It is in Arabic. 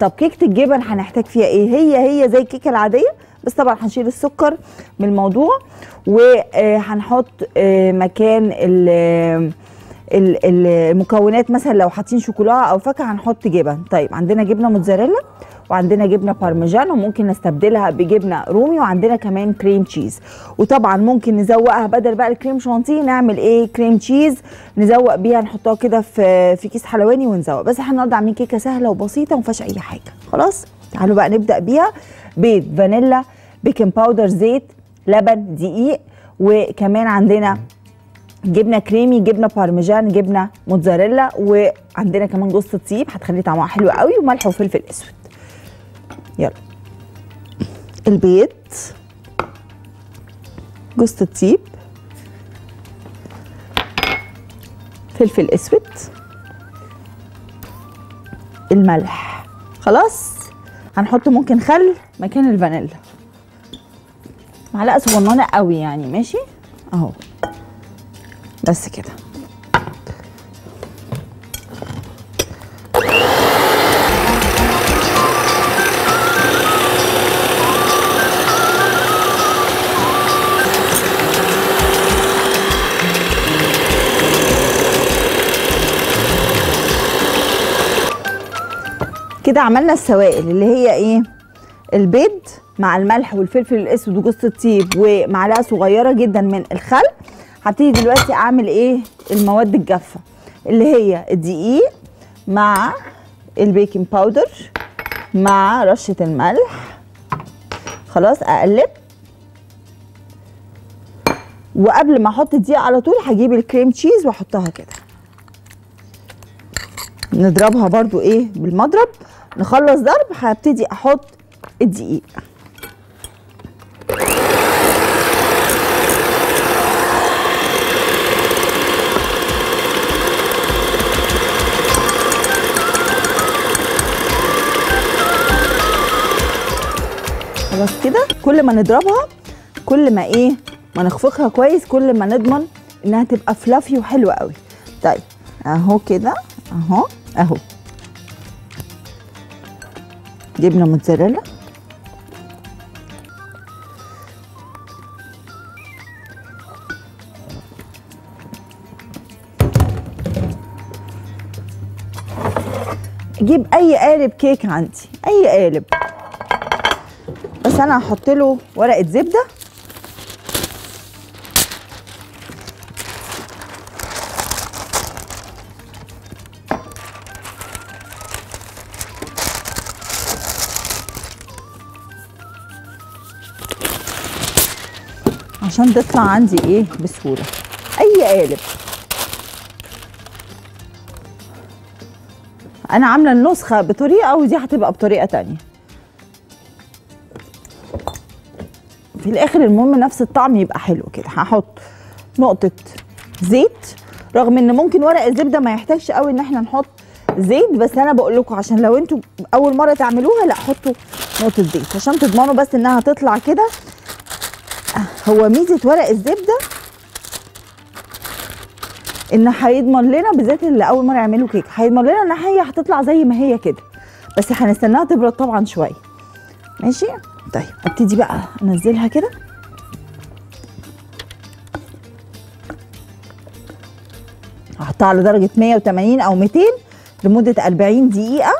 طب كيكة الجبن هنحتاج فيها إيه؟ هي هي زي الكيكة العادية بس طبعا هنشيل السكر من الموضوع وهنحط مكان ال- ال- المكونات مثلا لو حاطين شوكولاته أو فاكهة هنحط جبن. طيب عندنا جبنة موتزاريلا وعندنا جبنة بارميجان وممكن نستبدلها بجبنة رومي وعندنا كمان cream cheese. وطبعا ممكن نزوقها بدل بقى الكريم شانتيه نعمل إيه؟ cream cheese نزوق بيها نحطها كده في في كيس حلواني ونزوق. بس إحنا النهارده عاملين كيكة سهلة وبسيطة وما فيهاش أي حاجة. خلاص؟ تعالوا بقى نبدأ بيها بيض فانيلا baking powder زيت لبن دقيق وكمان عندنا جبنة كريمي جبنة بارميجان جبنة موتزاريلا وعندنا كمان جوز الطيب هتخلي طعمها حلو قوي وملح وفلفل أسود. يلا. البيض. جوز الطيب. فلفل أسود. الملح. خلاص. هنحط ممكن خل مكان الفانيلا. معلقة صغننه قوي يعني ماشي؟ أهو. بس كده. كده عملنا السوائل اللي هي إيه؟ البيض مع الملح والفلفل الأسود وجوز الطيب ومعلقة صغيرة جدا من الخل. هبتدي دلوقتي أعمل إيه؟ المواد الجافة اللي هي الدقيق مع ال baking powder مع رشة الملح. خلاص أقلب. وقبل ما أحط الدقيق على طول هجيب ال cream cheese وأحطها كده. نضربها برضو إيه؟ بالمضرب. نخلص ضرب هبتدي أحط الدقيق. خلاص كده. كل ما نضربها كل ما إيه ما نخفقها كويس كل ما نضمن إنها تبقى فلافي وحلوة قوي. طيب أهو كده أهو أهو. جبنة موتزاريلا. أجيب أي قالب كيك عندي أي قالب. بس أنا هحط له ورقة زبدة. عشان تطلع عندي إيه بسهولة. اي قالب. أنا عاملة النسخة بطريقة ودي هتبقى بطريقة تانية. في الآخر المهم نفس الطعم يبقى حلو كده. هحط نقطة زيت رغم إن ممكن ورق الزبدة ما يحتاجش قوي إن إحنا نحط زيت بس أنا بقول لكم عشان لو أنتوا أول مرة تعملوها لأ حطوا نقطة زيت. عشان تضمنوا بس إنها تطلع كده هو ميزة ورق الزبدة إن هيضمن لنا بالذات اللي أول مرة يعملوا كيك. هيضمن لنا إن هي هتطلع زي ما هي كده. بس هنستناها تبرد طبعا شوية. ماشي؟ طيب ابتدي بقى انزلها كده. هحطها على درجه 180 أو 200 لمدة 40 دقيقة.